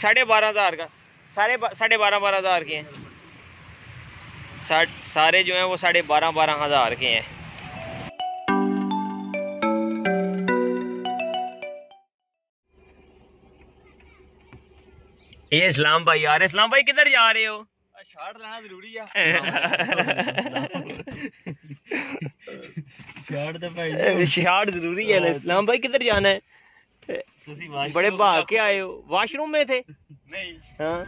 साढ़े बारह हज़ार का। सारे साढ़े बारह बारह हज़ार के हैं। सारे जो हैं वो साढ़े बारह बारह हज़ार के हैं। ये इस्लाम भाई यार इस्लाम भाई किधर जा रहे हो? शार्ट लाना ज़रूरी है। शार्ट तो भाई शार्ट ज़रूरी है हाँ, इस्लाम भाई किधर जाना है? बड़े भाग के आए हो। वाशरूम में थे। नहीं। हाँ।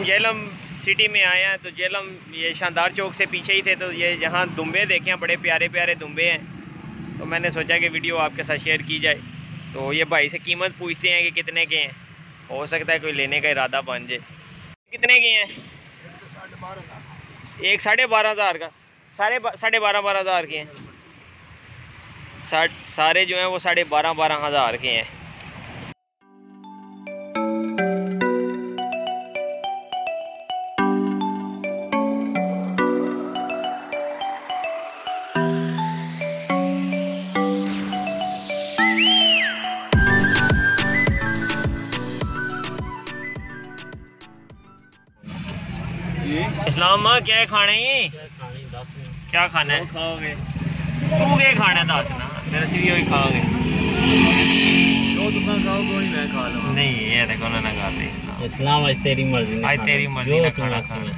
हम जेलम सिटी में आए हैं तो जेलम ये शानदार चौक से पीछे ही थे तो ये यहाँ दुम्बे देखे हैं, बड़े प्यारे प्यारे दुम्बे हैं। तो मैंने सोचा कि वीडियो आपके साथ शेयर की जाए। तो ये भाई से कीमत पूछते हैं कि कितने के हैं। हो सकता है कोई लेने का इरादा बन जाए। कितने के हैं? एक साढ़े बारह हज़ार का। साढ़े साढ़े बारह बारह हज़ार के हैं। सारे जो हैं वो साढ़े बारह बारह हज़ार के हैं। इस्लाम क्या खाना है क्या खाना है? तू क्या खाना दस ना। मेरे सी भी खाओगे। खाना। खाना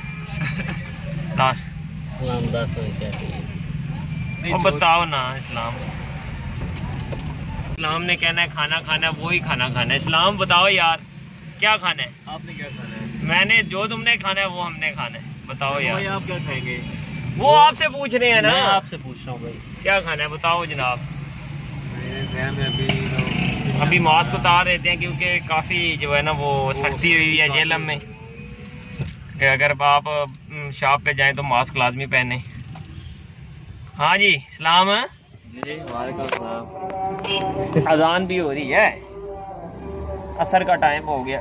बताओ ना इस्लाम। इस्लाम ने कहना है खाना खाना वो ही खाना खाना है। इस्लाम बताओ यार क्या खाना है? आपने क्या खाना है? मैंने जो तुमने खाना है वो हमने खाना है। बताओ भाई यार। आप क्या खाएँगे? वो आपसे पूछ रहे हैं ना। मैं आपसे पूछ रहा हूँ भाई। क्या खाना है बताओ जनाब। मेरे जहन में अभी तो अभी मास्क उतार देते हैं क्योंकि काफ़ी जो है ना वो सख्ती हुई है जेलम में। कि अगर आप शॉप पे जाएँ तो मास्क लाजमी पहने। हाँ जी सलाम। जी अजान भी हो रही है। असर का टाइम हो गया।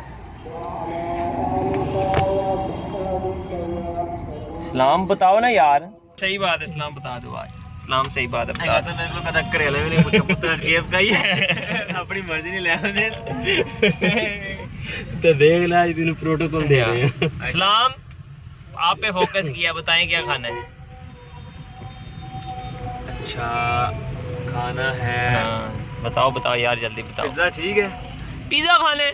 इस्लाम बताओ ना यार। सही बात है इस्लाम बता दो आज इस्लाम सही बात है बता तो मेरे को कदा करेले भी नहीं पूछा पुत्र जेब का ही है। अपनी मर्ज़ी नहीं ले आने तो देख ला दिन प्रोटोकॉल दे रहे हैं। इस्लाम आप पे फोकस किया बताएँ क्या खाना है? अच्छा खाना है। हाँ, बताओ बताओ यार जल्दी बताओ। पिज्जा ठीक है? पिज्जा खाना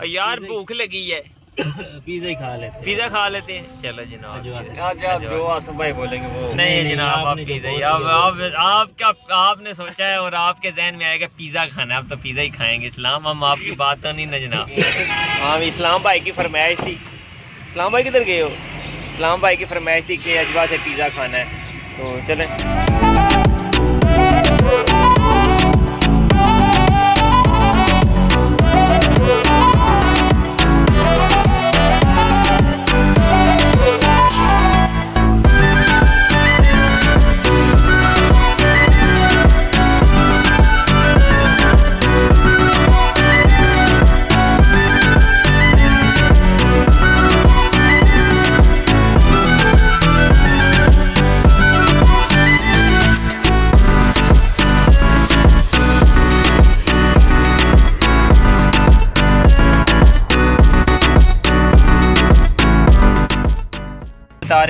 और यार भूख लगी है। पिज्जा ही खा लेते पिज्जा खा लेते हैं। चलो जनाब आप जो आसम भाई बोलेंगे वो। नहीं जनाब आप आपने पिज्जा ही आप आप आपका आपने सोचा है और आपके जहन में आएगा पिज्जा खाना है आप तो पिज्जा ही खाएँगे। इस्लाम हम आपकी बात तो नहीं ना जनाब। हाँ इस्लाम भाई की फरमाइश थी। इस्लाम भाई किधर गए हो? इस्लाम भाई की फरमाइश थी कि अजवा से पिज़्ज़ा खाना है। तो चलें।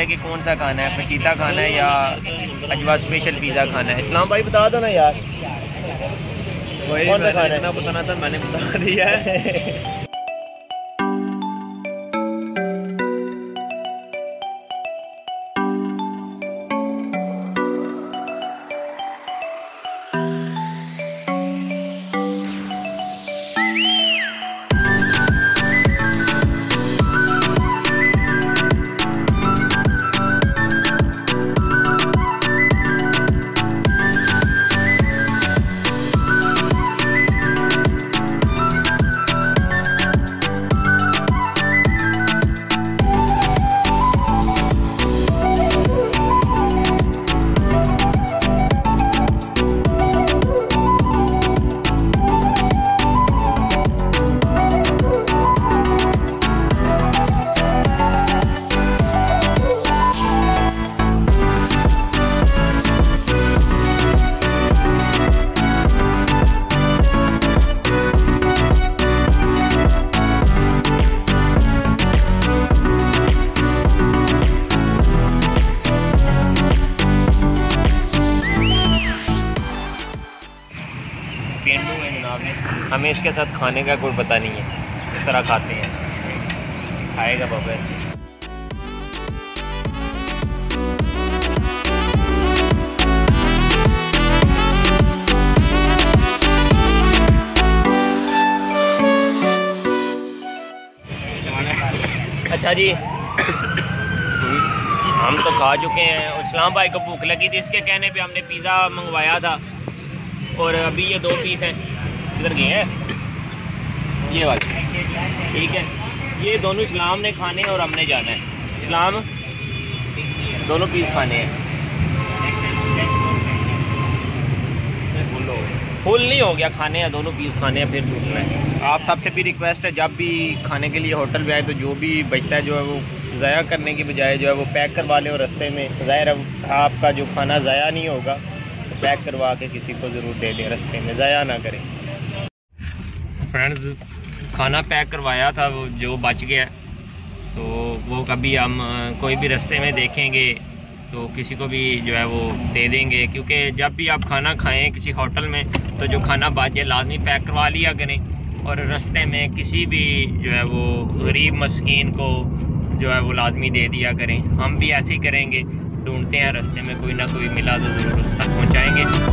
हैं कि कौन सा खाना है? पचीता खाना है या अजवा स्पेशल पिज़्ज़ा खाना है? इस्लाम भाई बता दो ना यार। वही कौन सा खाना है? ना बताना था मैंने बता दिया है। इसके साथ खाने का कोई पता नहीं है। इस तरह खाते हैं। खाएगा बाबा। अच्छा जी। हम तो खा चुके हैं। और इस्लाम भाई को भूख लगी थी। इसके कहने पे हमने पिज़्ज़ा मंगवाया था। और अभी ये दो पीस हैं। इधर गए हैं। ये वाले। ठीक है। ये दोनों इस्लाम ने खाने और हमने जाना है। इस्लाम, दोनों पीस खाने हैं। फुल नहीं हो गया खाने हैं, दोनों पीस खाने हैं, फिर भूखना है। आप सबसे भी रिक्वेस्ट है, जब भी खाने के लिए होटल में आए तो जो भी बचता है, जो है वो ज़ाया करने की बजाय, जो है वो पैक करवा लें और रास्ते में। ज़ाहिर आपका जो खाना ज़ाया नहीं होगा तो पैक करवा के किसी को ज़रूर दे दें, रस्ते में ज़ाया ना करें। फ्रेंड्स खाना पैक करवाया था, वो जो बच गया। तो वो कभी हम कोई भी रास्ते में देखेंगे तो किसी को भी जो है वो दे देंगे। क्योंकि जब भी आप खाना खाएँ किसी होटल में तो जो खाना बच जाए लाजमी पैक करवा लिया करें। और रास्ते में किसी भी जो है वो गरीब मस्किन को जो है वो लाजमी दे दिया करें। हम भी ऐसे ही करेंगे, ढूंढते हैं रास्ते में कोई ना कोई मिला तो ज़रूर उस तक पहुँचाएँगे।